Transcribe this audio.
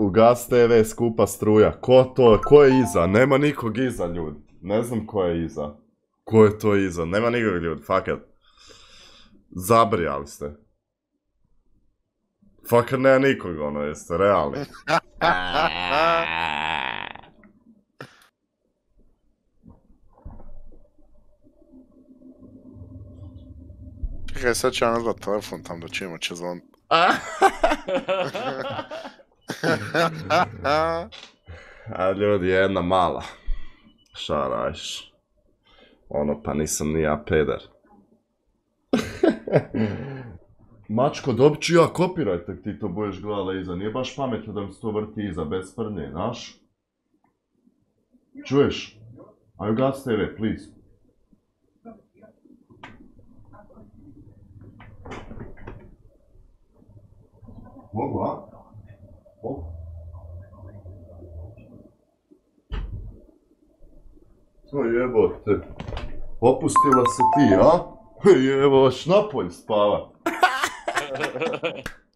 Ugas TV skupa struja. Ko to, ko je iza? Nema nikog iza ljudi. Ne znam ko je iza. Ko je to iza? Nema nikog ljudi, fakat. Zabrijali ste. Fakat nema nikog, ono, jeste realni. Čekaj, sad ću nazvat telefon tam da čujemo će zvon. A ljudi, jedna mala. Šta radiš? Ono, pa nisam ni ja peder. Mačko, dobit ću ja tak ti to budeš gledala iza. Nije baš pametno da mi se to vrti iza, bez sprnje, znaš? Čuješ? You gas TV, please? Mogu, a? O jebote. Opustila se ti, a? Jevo, napolj spava.